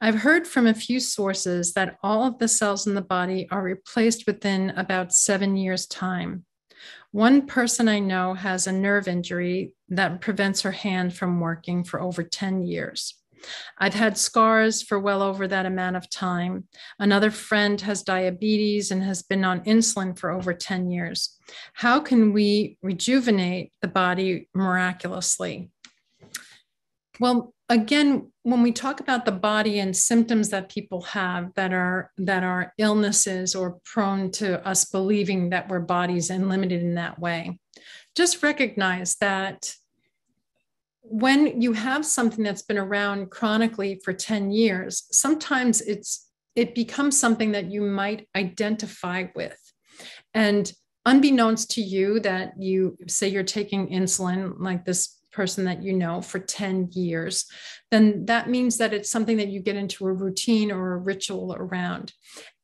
I've heard from a few sources that all of the cells in the body are replaced within about seven years' time. One person I know has a nerve injury that prevents her hand from working for over 10 years. I've had scars for well over that amount of time. Another friend has diabetes and has been on insulin for over 10 years. How can we rejuvenate the body miraculously? Well, again, when we talk about the body and symptoms that people have that are that are illnesses or prone to us believing that we're bodies and limited in that way, just recognize that when you have something that's been around chronically for 10 years, sometimes it's it becomes something that you might identify with. And unbeknownst to you that you say you're taking insulin like this person that you know for 10 years, then that means that it's something that you get into a routine or a ritual around.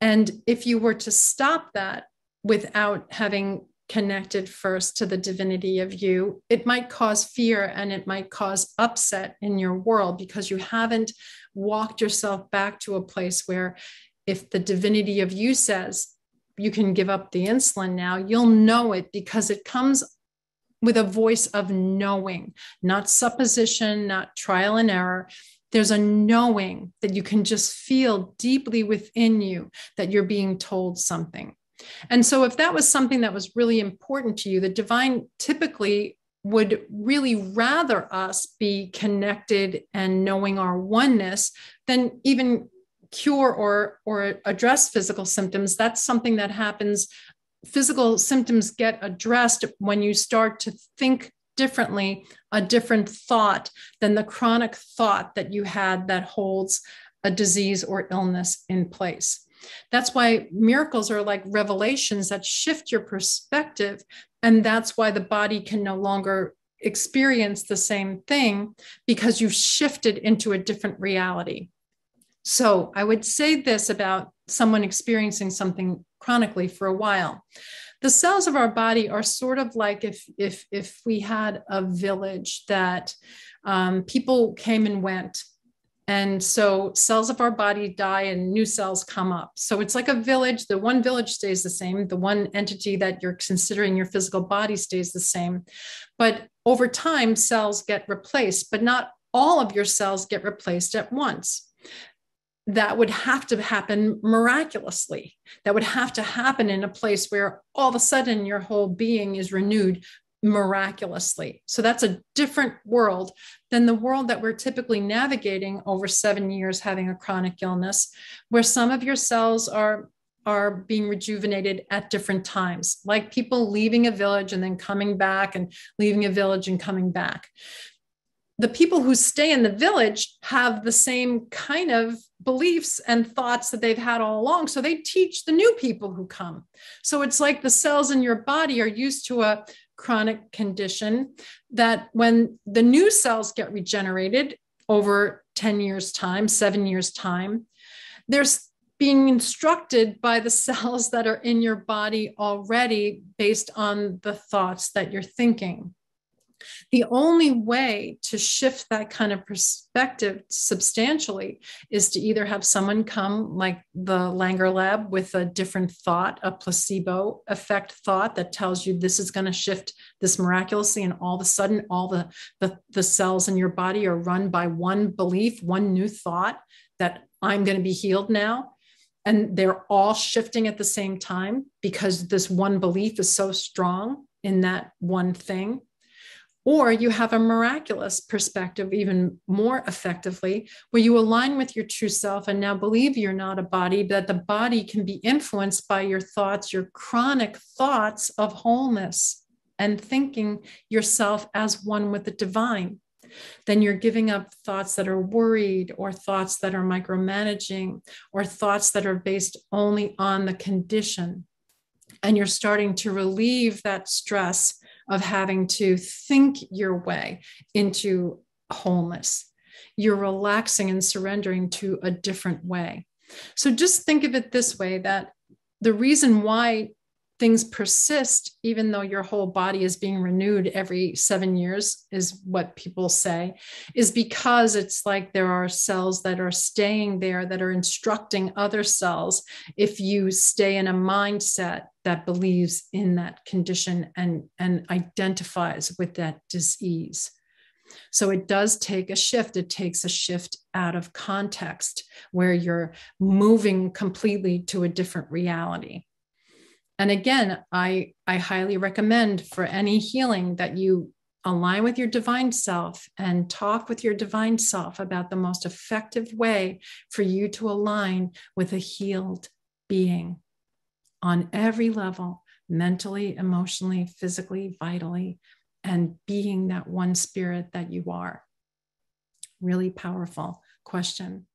And if you were to stop that without having connected first to the divinity of you, it might cause fear and it might cause upset in your world because you haven't walked yourself back to a place where if the divinity of you says you can give up the insulin now, you'll know it because it comes with a voice of knowing, not supposition, not trial and error. There's a knowing that you can just feel deeply within you that you're being told something. And so, if that was something that was really important to you, the divine typically would really rather us be connected and knowing our oneness than even cure or or address physical symptoms that's something that happens physical symptoms get addressed when you start to think differently, a different thought than the chronic thought that you had that holds a disease or illness in place. That's why miracles are like revelations that shift your perspective. And that's why the body can no longer experience the same thing because you've shifted into a different reality. So I would say this about someone experiencing something chronically for a while. The cells of our body are sort of like if if if we had a village that um, people came and went and so cells of our body die and new cells come up. So it's like a village. The one village stays the same. The one entity that you're considering your physical body stays the same. But over time, cells get replaced, but not all of your cells get replaced at once that would have to happen miraculously. That would have to happen in a place where all of a sudden your whole being is renewed miraculously. So that's a different world than the world that we're typically navigating over seven years having a chronic illness, where some of your cells are are being rejuvenated at different times, like people leaving a village and then coming back and leaving a village and coming back the people who stay in the village have the same kind of beliefs and thoughts that they've had all along. So they teach the new people who come. So it's like the cells in your body are used to a chronic condition that when the new cells get regenerated over 10 years' time, seven years' time, they're being instructed by the cells that are in your body already based on the thoughts that you're thinking. The only way to shift that kind of perspective substantially is to either have someone come like the Langer Lab with a different thought, a placebo effect thought that tells you this is going to shift this miraculously, and all of a sudden, all the, the, the cells in your body are run by one belief, one new thought that I'm going to be healed now. And they're all shifting at the same time because this one belief is so strong in that one thing or you have a miraculous perspective, even more effectively, where you align with your true self and now believe you're not a body, but the body can be influenced by your thoughts, your chronic thoughts of wholeness and thinking yourself as one with the divine. Then you're giving up thoughts that are worried or thoughts that are micromanaging or thoughts that are based only on the condition. And you're starting to relieve that stress of having to think your way into wholeness. You're relaxing and surrendering to a different way. So just think of it this way that the reason why things persist even though your whole body is being renewed every seven years is what people say is because it's like there are cells that are staying there that are instructing other cells if you stay in a mindset that believes in that condition and and identifies with that disease so it does take a shift. It takes a shift out of context where you're moving completely to a different reality. And again, I, I highly recommend for any healing that you align with your divine self and talk with your divine self about the most effective way for you to align with a healed being on every level mentally, emotionally, physically, vitally, and being that one spirit that you are. Really powerful question.